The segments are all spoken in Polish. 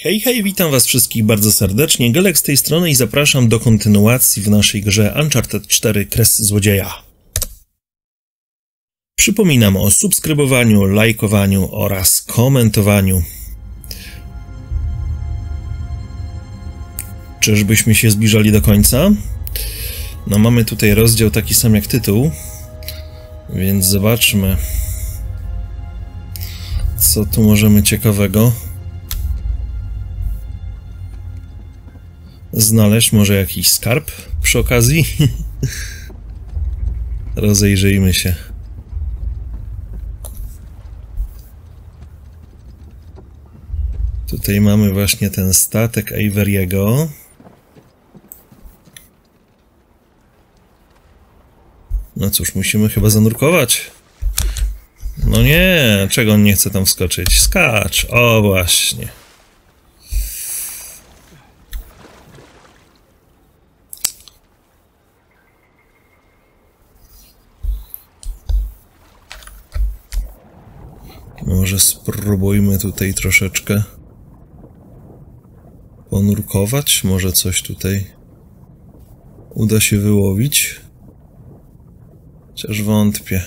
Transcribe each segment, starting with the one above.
Hej, hej, witam was wszystkich bardzo serdecznie. Gelek z tej strony i zapraszam do kontynuacji w naszej grze Uncharted 4 Kres Złodzieja. Przypominam o subskrybowaniu, lajkowaniu oraz komentowaniu. Czyżbyśmy się zbliżali do końca? No mamy tutaj rozdział taki sam jak tytuł, więc zobaczmy, co tu możemy ciekawego znaleźć. Może jakiś skarb przy okazji? Rozejrzyjmy się. Tutaj mamy właśnie ten statek Averiego. No cóż, musimy chyba zanurkować. No nie, czego on nie chce tam wskoczyć? Skacz, o właśnie. Może spróbujmy tutaj troszeczkę ponurkować. Może coś tutaj uda się wyłowić. Chociaż wątpię.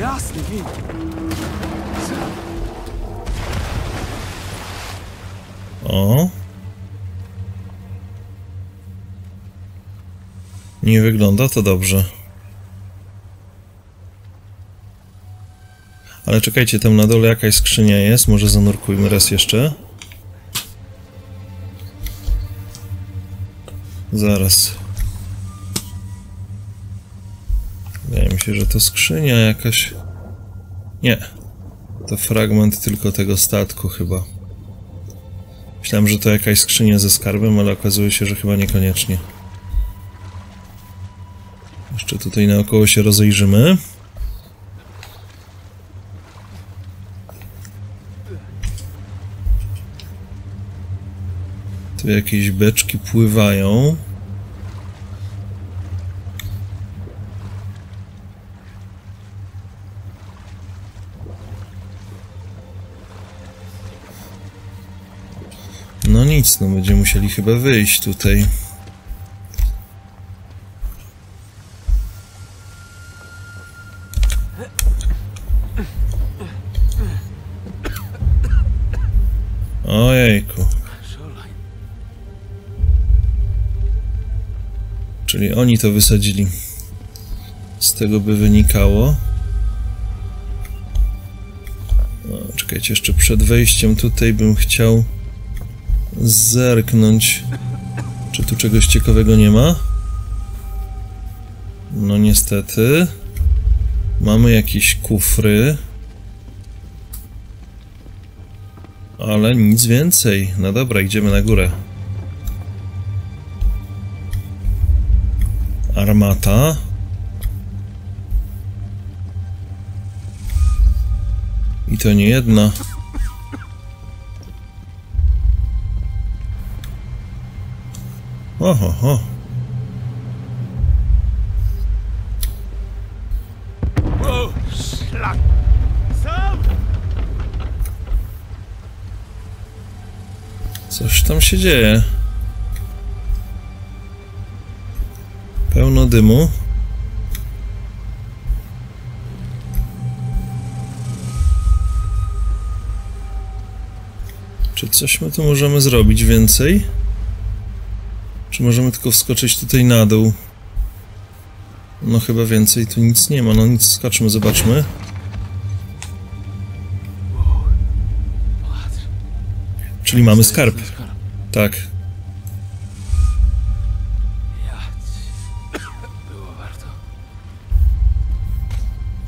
Jasny. O. Nie wygląda to dobrze. Ale czekajcie, tam na dole jakaś skrzynia jest. Może zanurkujmy raz jeszcze. Zaraz. Wydaje mi się, że to skrzynia jakaś. Nie. To fragment tylko tego statku chyba. Myślałem, że to jakaś skrzynia ze skarbem, ale okazuje się, że chyba niekoniecznie. Jeszcze tutaj naokoło się rozejrzymy. Tu jakieś beczki pływają. No nic, no będziemy musieli chyba wyjść tutaj. Czyli oni to wysadzili. Z tego by wynikało. No, czekajcie, jeszcze przed wejściem tutaj bym chciał zerknąć, czy tu czegoś ciekawego nie ma. No niestety. Mamy jakieś kufry. Ale nic więcej. No dobra, idziemy na górę. Armata. I to nie jedna. Oho! Coś tam się dzieje. Pełno dymu. Czy coś my tu możemy zrobić więcej? Czy możemy tylko wskoczyć tutaj na dół? No chyba więcej tu nic nie ma. No nic, skoczmy, zobaczmy. Czyli mamy skarb. Tak.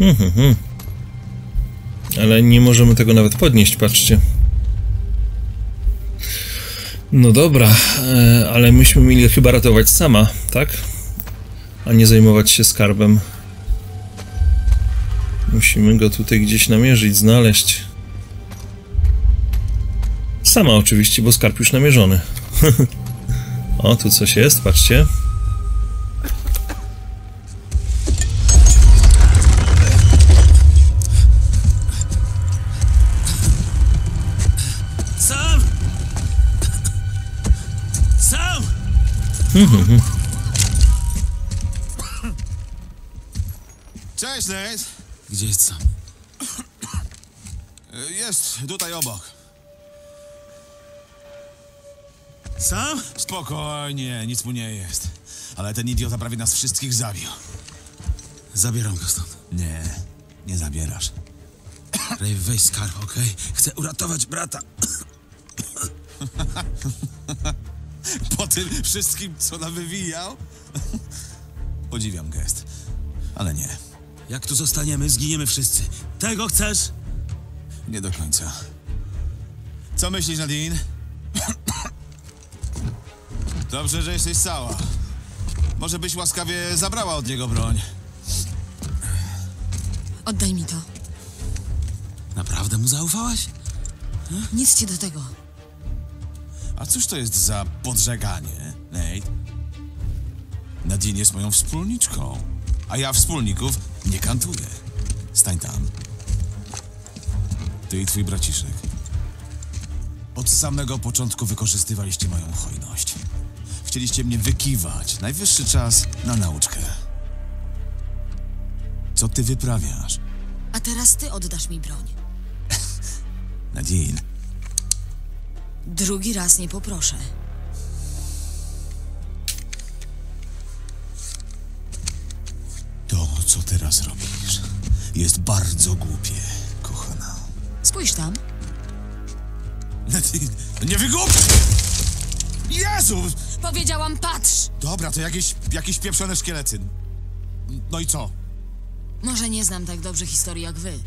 Mhm, mhm. Ale nie możemy tego nawet podnieść, patrzcie. No dobra, e, ale myśmy mieli chyba ratować sama, tak? A nie zajmować się skarbem. Musimy go tutaj gdzieś namierzyć, znaleźć. Sama oczywiście, bo skarb już namierzony. o, tu coś jest, patrzcie. Cześć, Nate. Gdzie jest sam? Jest tutaj obok. Sam? Spokojnie, nic mu nie jest. Ale ten idiota prawie nas wszystkich zabił. Zabieram go stąd. Nie, nie zabierasz. Ray, weź skarb, okej? Chcę uratować brata. Tym wszystkim, co nam wywijał? Podziwiam gest. Ale nie, Jak tu zostaniemy, zginiemy wszyscy. Tego chcesz? nie do końca. Co myślisz, Nadine? Dobrze, że jesteś cała. Może byś łaskawie zabrała od niego broń. Oddaj mi to. Naprawdę mu zaufałaś? Nic ci do tego. A cóż to jest za podżeganie, Nate? Nadine jest moją wspólniczką, a ja wspólników nie kantuję. Stań tam. Ty i twój braciszek. Od samego początku wykorzystywaliście moją hojność. Chcieliście mnie wykiwać. Najwyższy czas na nauczkę. Co ty wyprawiasz? A teraz ty oddasz mi broń. Nadine, Drugi raz nie poproszę. to co teraz robisz jest bardzo głupie, kochana. Spójrz tam. Nie wygłup! Jezu! Powiedziałam patrz! Dobra, to jakieś, jakieś pieprzone szkielety. No i co? Może nie znam tak dobrze historii jak wy,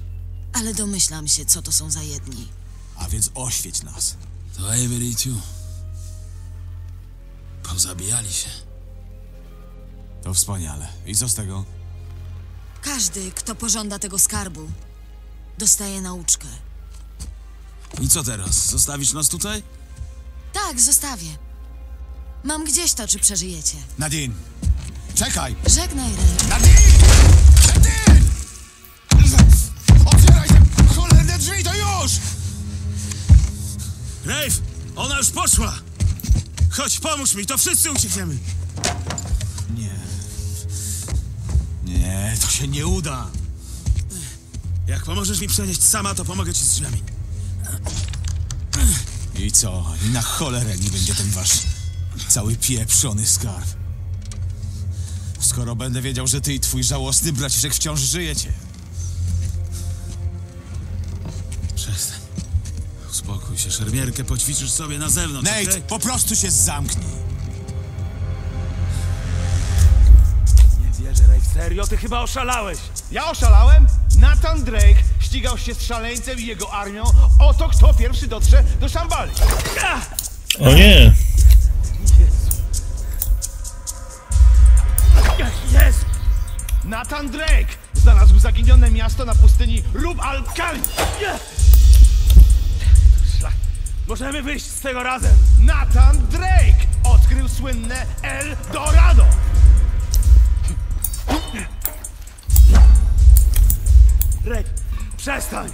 ale domyślam się, co to są za jedni. A więc oświeć nas. To Avery i Tew. Pozabijali się. To wspaniale. I co z tego? Każdy, kto pożąda tego skarbu, dostaje nauczkę. I co teraz? Zostawisz nas tutaj? Tak, zostawię. Mam gdzieś to, czy przeżyjecie. Nadine! Czekaj! Żegnaj, Ray. Nadine! Nadine! Otwieraj te cholerne drzwi, to już! Rave! Ona już poszła! Chodź, pomóż mi, to wszyscy uciekniemy! Nie. Nie, to się nie uda. Jak pomożesz mi przenieść sama, to pomogę ci z drzwiami. I co? I na cholerę nie będzie ten wasz cały pieprzony skarb. Skoro będę wiedział, że ty i twój żałosny braciszek wciąż żyjecie. Się, szermierkę poćwiczysz sobie na zewnątrz, Nate, okej? po prostu się zamknij. Nie wierzę, Ray, serio? Ty chyba oszalałeś! Ja oszalałem? Nathan Drake ścigał się z szaleńcem i jego armią. Oto kto pierwszy dotrze do Szambali. O nie! Jest! Nathan Drake znalazł zaginione miasto na pustyni Rub al-Khali. Możemy wyjść z tego razem. Nathan Drake odkrył słynne El Dorado. Drake, przestań!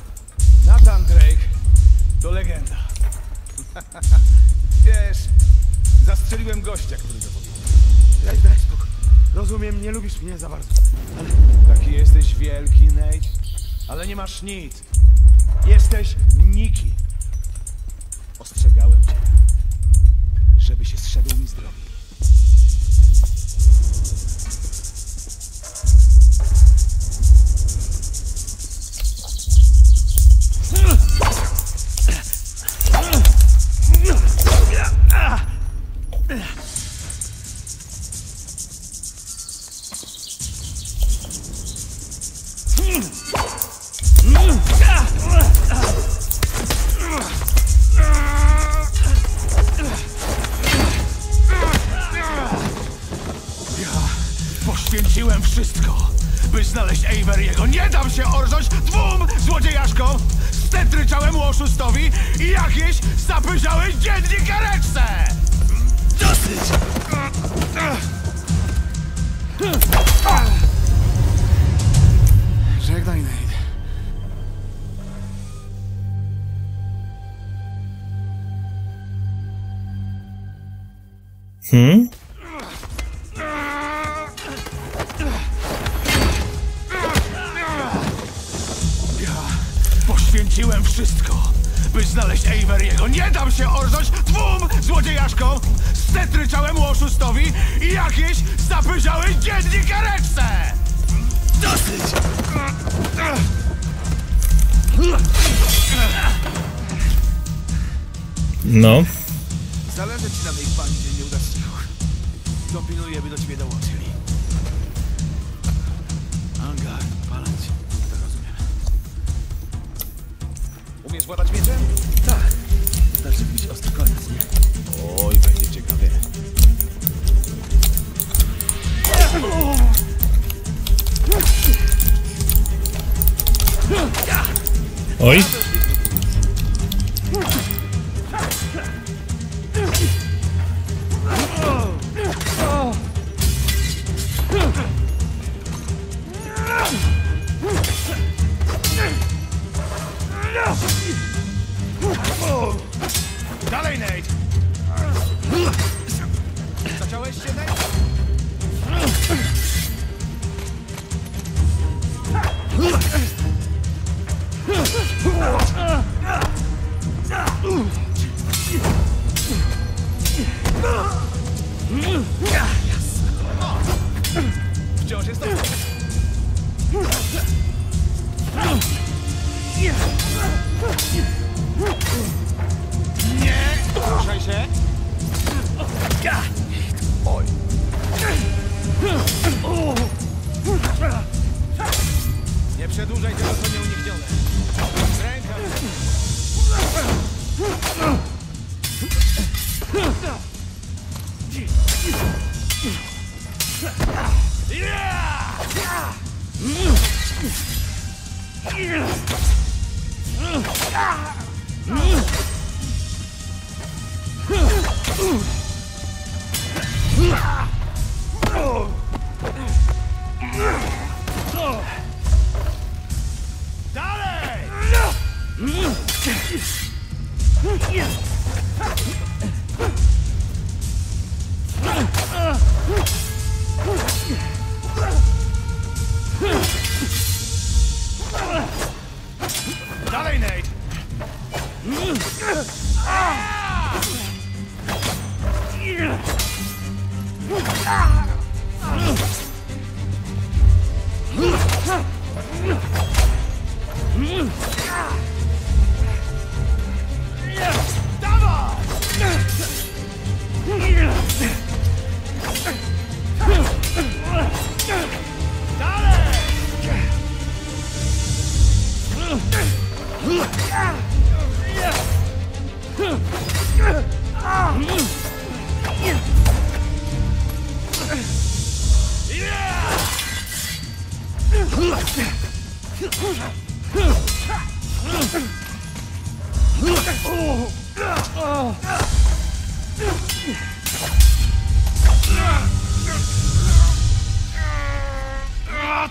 Nathan Drake to legenda. Wiesz, zastrzeliłem gościa, który to powiedział. Daj, daj spokój. Rozumiem, nie lubisz mnie za bardzo. Ale taki jesteś wielki, Nate. Ale nie masz nic. Jesteś nikim. Ostrzegałem cię, żeby się zszedł mi z oszustowi i jakieś zapyziałeś dziennikareczce! Dosyć! Żegnaj, Nate. Hmm? Zapyziałej dziennikareczce! Dosyć! No. Zależy ci na tej bandzie nieudaczników. Dopilnuję, by do ciebie dołączyli. Angar, palać. To rozumiem. Umiesz władać mieczem?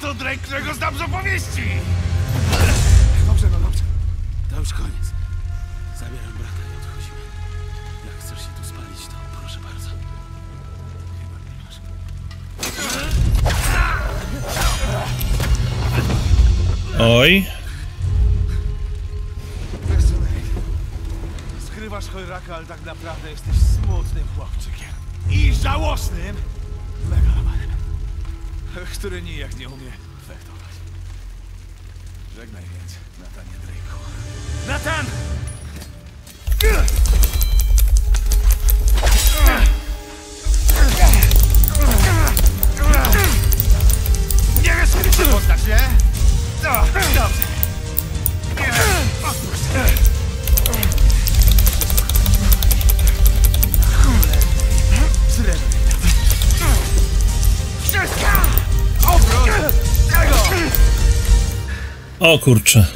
To Drake, którego znam z opowieści! Dobrze, no dobrze. To już koniec. Zabieram brata i odchodzimy. Jak chcesz się tu spalić, to proszę bardzo. Chyba nie masz. Oj. Skrywasz chojraka, ale tak naprawdę jesteś smutnym chłopczykiem. I żałosnym megalomanem, który nijak nie umie fektować. Żegnaj więc, Natanie Drake'u. Natan! Nie wiesz, kiedy się poddać, nie? No, dobrze. Wszystko! O kurczę.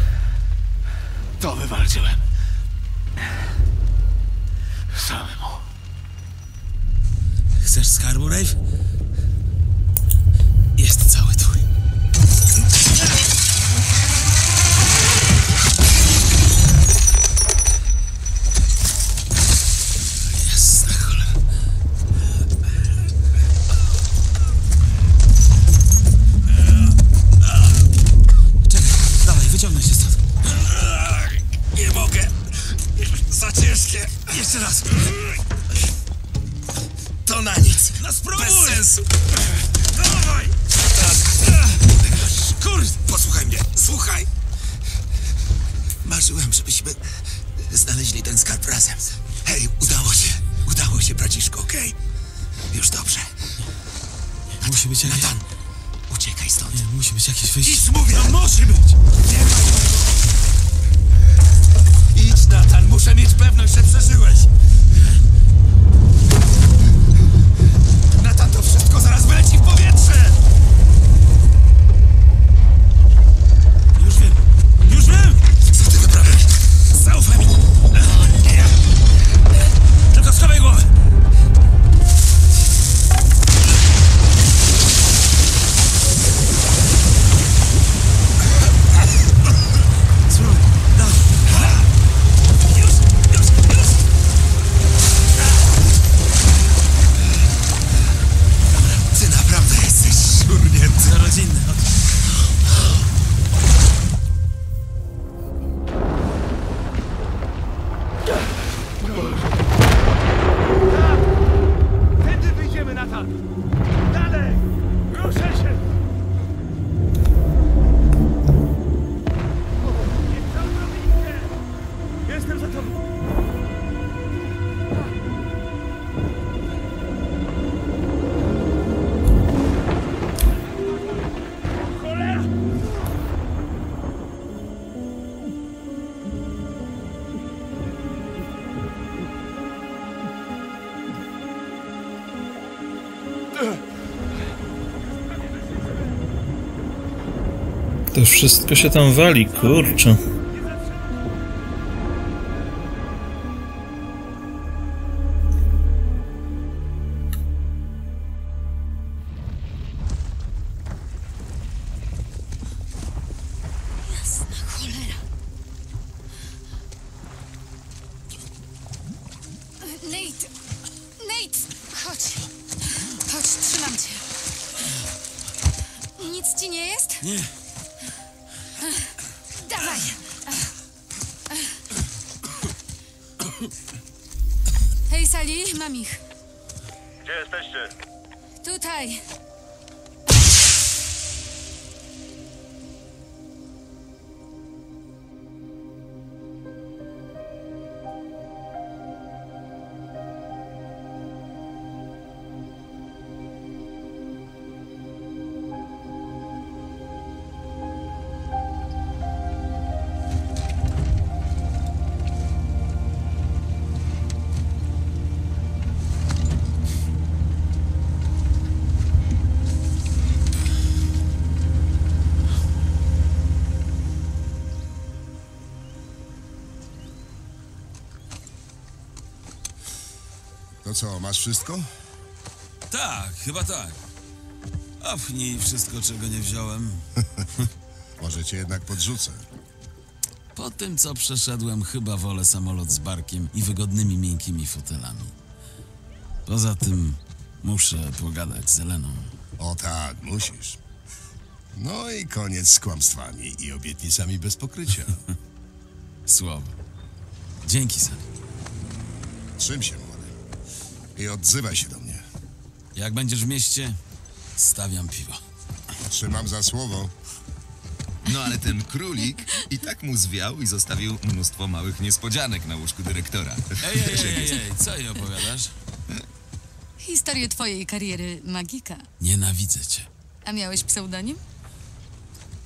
Musi być jakieś... Natan, uciekaj stąd. Nie, musi być jakieś wyjście. Idź, mówię! No musi być! Nie ma... Idź, Natan, muszę mieć pewność, że przeżyłeś. Natan, to wszystko zaraz wyleci w powietrze! 看。To wszystko się tam wali, kurczę. Nate! Nate! Chodź! Chodź, trzymam cię. Nic ci nie jest? Nie, Sali, mam ich. Gdzie jesteście? Tutaj. To co, masz wszystko? tak, chyba tak. Opchnij wszystko, czego nie wziąłem. Może cię jednak podrzucę. Po tym, co przeszedłem, chyba wolę samolot z barkiem i wygodnymi, miękkimi fotelami. Poza tym muszę pogadać z Eleną. O tak, musisz. No i koniec z kłamstwami i obietnicami bez pokrycia. Słowo. Dzięki, Sally. Trzym się. I odzywaj się do mnie. Jak będziesz w mieście, stawiam piwo. Trzymam za słowo. No ale ten królik i tak mu zwiał i zostawił mnóstwo małych niespodzianek na łóżku dyrektora. Ej, ej, ej, ej, ej, co jej opowiadasz? Historię twojej kariery magika. Nienawidzę cię. A miałeś pseudonim?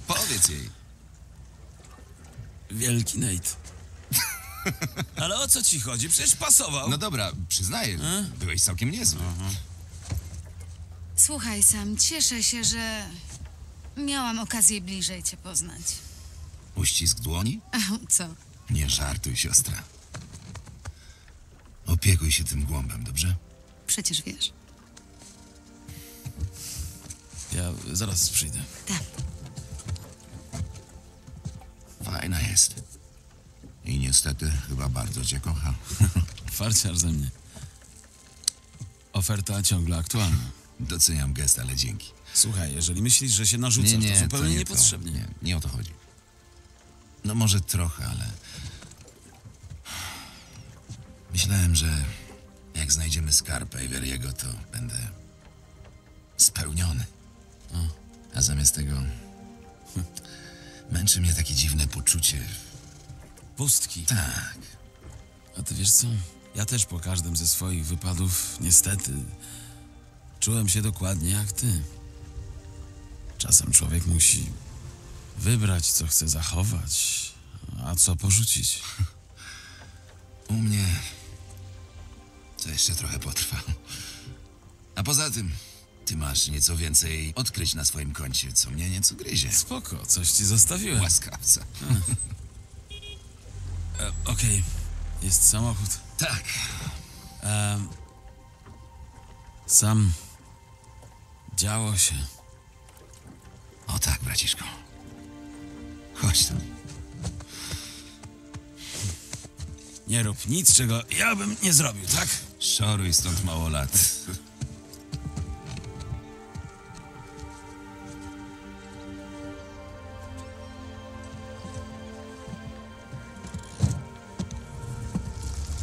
Powiedz jej. Wielki Nate. Ale o co ci chodzi? Przecież pasował. No dobra, przyznaję, byłeś całkiem niezły. Słuchaj, Sam, cieszę się, że miałam okazję bliżej cię poznać. Uścisk dłoni? A, co? Nie żartuj, siostra. Opiekuj się tym głąbem, dobrze? Przecież wiesz. Ja zaraz przyjdę. Tak. Fajna jest. I niestety chyba bardzo cię kocha. Farciarz ze mnie. Oferta ciągle aktualna. Doceniam gest, ale dzięki. Słuchaj, jeżeli myślisz, że się narzucasz, to zupełnie nie niepotrzebnie. To. Nie, nie o to chodzi. No może trochę, ale... Myślałem, że jak znajdziemy skarb Averiego, to będę A zamiast tego... Męczy mnie takie dziwne poczucie. Pustki. Tak. A ty wiesz co? Ja też po każdym ze swoich wypadów, niestety, czułem się dokładnie jak ty. Czasem człowiek musi wybrać, co chce zachować, a co porzucić. U mnie to jeszcze trochę potrwa. A poza tym, ty masz nieco więcej odkryć na swoim koncie, co mnie nieco gryzie. Spoko, coś ci zostawiłem. Łaskawca. E, Okej, jest samochód. Tak. Em, sam działo się. O tak, braciszku. Chodź tu. Nie rób nic, czego ja bym nie zrobił, tak? Szoruj stąd mało lat.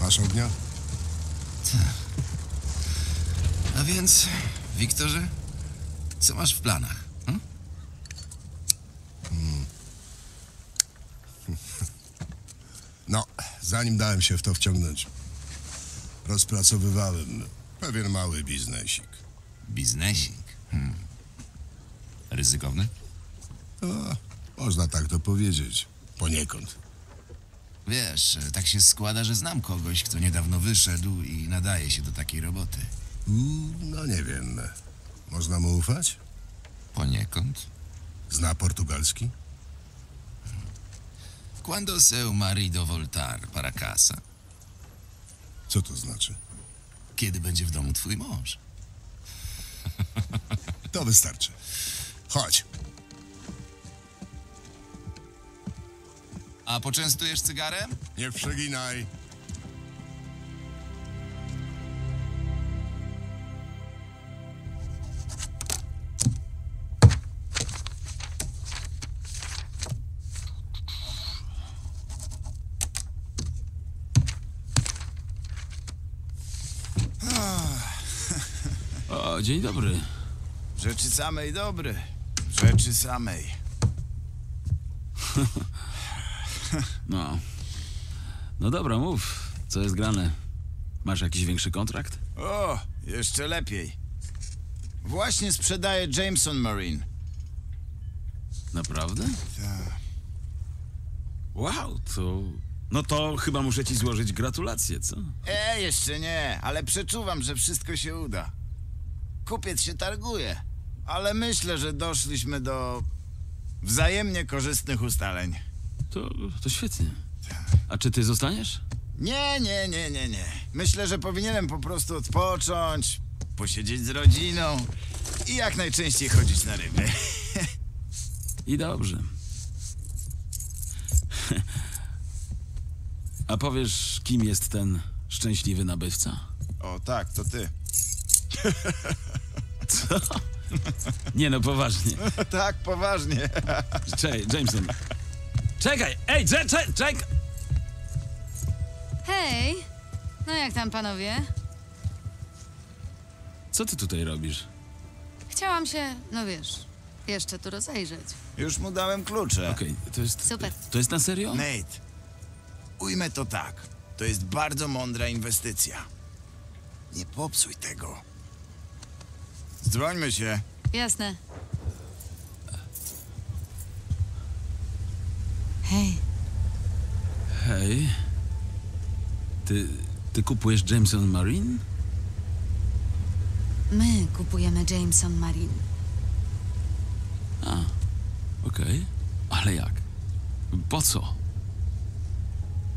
Masz ognia? A więc, Wiktorze, co masz w planach? Hm? No, zanim dałem się w to wciągnąć, rozpracowywałem pewien mały biznesik. Biznesik. Hmm. Ryzykowny? No, można tak to powiedzieć. Poniekąd. Wiesz, tak się składa, że znam kogoś, kto niedawno wyszedł i nadaje się do takiej roboty. Mm, No nie wiem. Można mu ufać? Poniekąd. Zna portugalski? Quando seu marido voltar para casa? Co to znaczy? Kiedy będzie w domu twój mąż? To wystarczy. Chodź. A poczęstujesz cygarem? Nie przeginaj. O, dzień dobry. Rzeczy samej dobry. Rzeczy samej. No. No dobra, mów. Co jest grane? Masz jakiś większy kontrakt? O, jeszcze lepiej. Właśnie sprzedaję Jameson Marine. Naprawdę? Tak. Wow, to... No to chyba muszę ci złożyć gratulacje, co? E, jeszcze nie, ale przeczuwam, że wszystko się uda. Kupiec się targuje, ale myślę, że doszliśmy do wzajemnie korzystnych ustaleń. To, to świetnie. A czy ty zostaniesz? Nie, nie, nie, nie, nie. Myślę, że powinienem po prostu odpocząć, posiedzieć z rodziną i jak najczęściej chodzić na ryby. I dobrze. A powiesz, kim jest ten szczęśliwy nabywca? O tak, to ty. Co? Nie no, poważnie. tak, poważnie. Czekaj, Jameson. Czekaj! Ej, cze, cze, czekaj! Hej! No jak tam, panowie? Co ty tutaj robisz? Chciałam się, no wiesz, jeszcze tu rozejrzeć. Już mu dałem klucze. Okej, to jest... Super. To jest na serio? Nate, ujmę to tak. To jest bardzo mądra inwestycja. Nie popsuj tego. Zdrońmy się. Jasne. Hej, Hej. Ty... Ty kupujesz Jameson Marine? my kupujemy Jameson Marine. A, okej. Ale jak? Po co?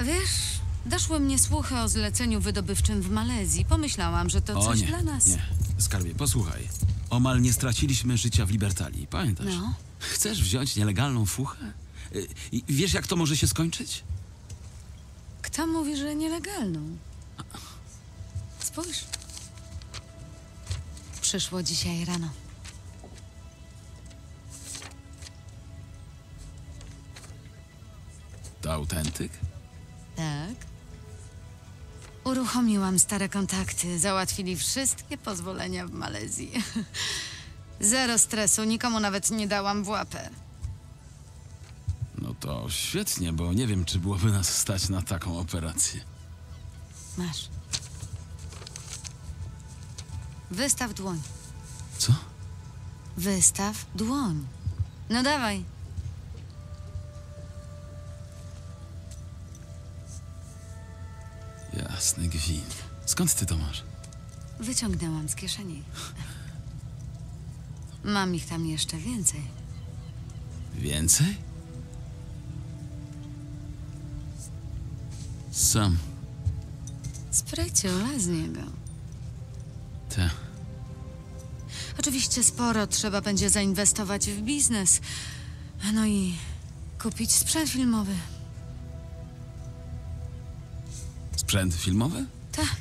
Wiesz, doszły mnie słuchy o zleceniu wydobywczym w Malezji. Pomyślałam, że to o coś nie, dla nas. nie. Skarbie, posłuchaj. Omal nie straciliśmy życia w Libertalii, pamiętasz? No. Chcesz wziąć nielegalną fuchę? I wiesz, jak to może się skończyć? Kto mówi, że nielegalną? Spójrz. Przyszło dzisiaj rano. To autentyk? Tak. Uruchomiłam stare kontakty. Załatwili wszystkie pozwolenia w Malezji. Zero stresu, nikomu nawet nie dałam w łapę. To świetnie, bo nie wiem, czy byłoby nas stać na taką operację. Masz. Wystaw dłoń. Co? Wystaw dłoń. No dawaj. Jasny gwint. Skąd ty to masz? Wyciągnęłam z kieszeni. Mam ich tam jeszcze więcej. Więcej? Sam. Spryciula z niego. Te. Oczywiście sporo trzeba będzie zainwestować w biznes. No i kupić sprzęt filmowy. Sprzęt filmowy? Tak.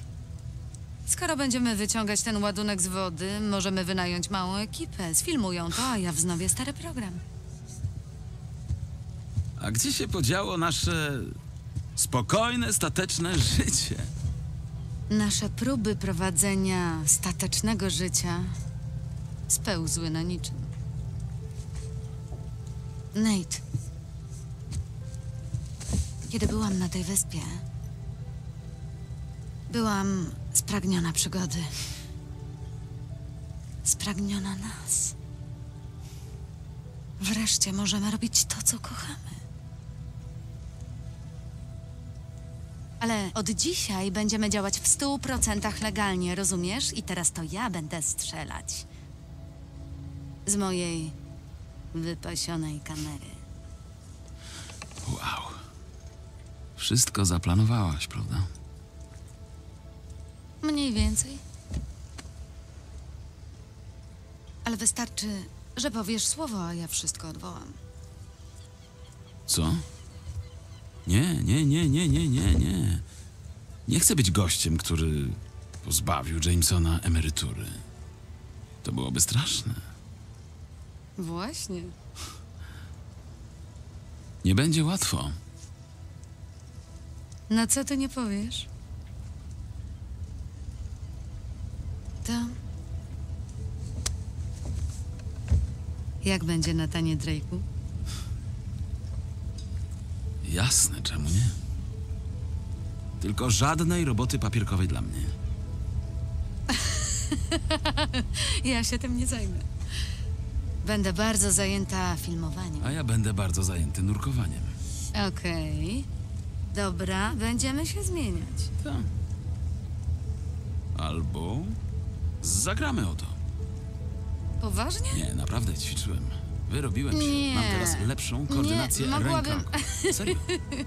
Skoro będziemy wyciągać ten ładunek z wody, możemy wynająć małą ekipę. Sfilmują to, a ja wznowię stary program. A gdzie się podziało nasze spokojne, stateczne życie? Nasze próby prowadzenia statecznego życia spełzły na niczym. Nate, kiedy byłam na tej wyspie, byłam spragniona przygody. Spragniona nas. Wreszcie możemy robić to, co kochamy. Ale od dzisiaj będziemy działać w stu procentach legalnie, rozumiesz? I teraz to ja będę strzelać. Z mojej wypasionej kamery. Wow. Wszystko zaplanowałaś, prawda? Mniej więcej. Ale wystarczy, że powiesz słowo, a ja wszystko odwołam. Co? Nie, nie, nie, nie, nie, nie, nie. Nie chcę być gościem, który pozbawił Jamesona emerytury. To byłoby straszne. Właśnie. Nie będzie łatwo. Na co ty nie powiesz? To. Jak będzie na tanie Drake'u? Jasne, czemu nie? Tylko żadnej roboty papierkowej dla mnie. Ja się tym nie zajmę. Będę bardzo zajęta filmowaniem. A ja będę bardzo zajęty nurkowaniem. Okej. Dobra, będziemy się zmieniać. Tak. Albo zagramy o to. Poważnie? Nie, naprawdę ćwiczyłem. Wyrobiłem się. Nie. Mam teraz lepszą koordynację Nie, mogłabym- ręka. Serio.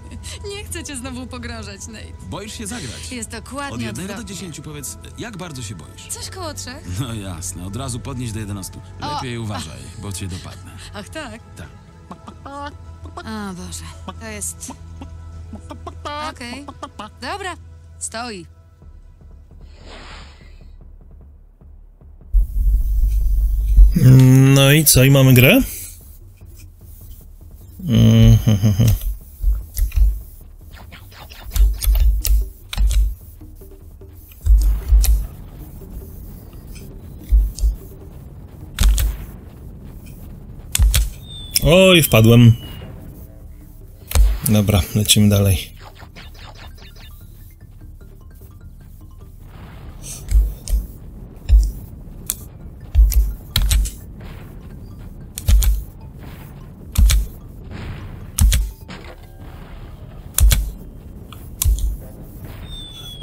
Nie chcę cię znowu pogrożać, Nate. Boisz się zagrać? Jest Od dokładnie jednego do odwrotnie. dziesięciu powiedz, jak bardzo się boisz? Coś koło trzech? No jasne, od razu podnieś do 11. Lepiej uważaj, bo cię dopadnę. Ach tak? Tak. O Boże, to jest... Okej. Dobra, stoi. No i co, i mamy grę? Mhm. Oj, wpadłem. Dobra, lecimy dalej.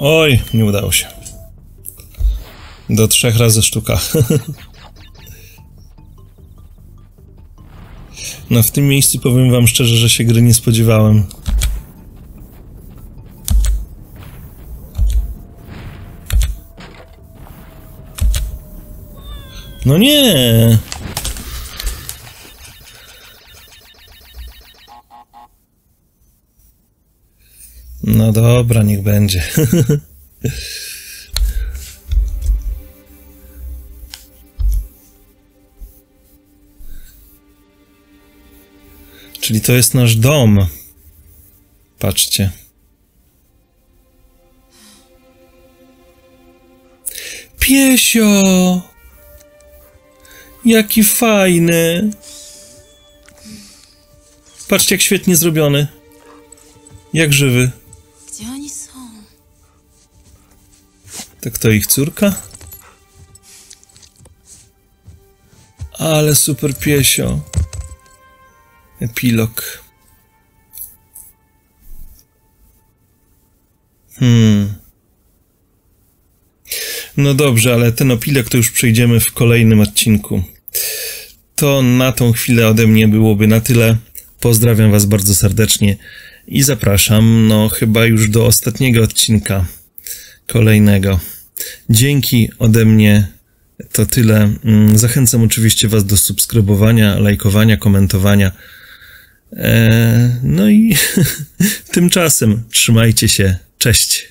Oj, nie udało się. Do trzech razy sztuka. No w tym miejscu powiem wam szczerze, że się gry nie spodziewałem. No nie! No dobra, niech będzie. Czyli to jest nasz dom. Patrzcie. Piesio! Jaki fajny. Patrzcie, jak świetnie zrobiony. Jak żywy. Tak to ich córka? Ale super piesio. Epilog. Hmm. No dobrze, ale ten epilog to już przejdziemy w kolejnym odcinku. To na tą chwilę ode mnie byłoby na tyle. Pozdrawiam Was bardzo serdecznie i zapraszam, no chyba już do ostatniego odcinka kolejnego. Dzięki ode mnie to tyle. Mm, Zachęcam oczywiście Was do subskrybowania, lajkowania, komentowania. Eee, no i tymczasem trzymajcie się. Cześć.